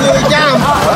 người cha.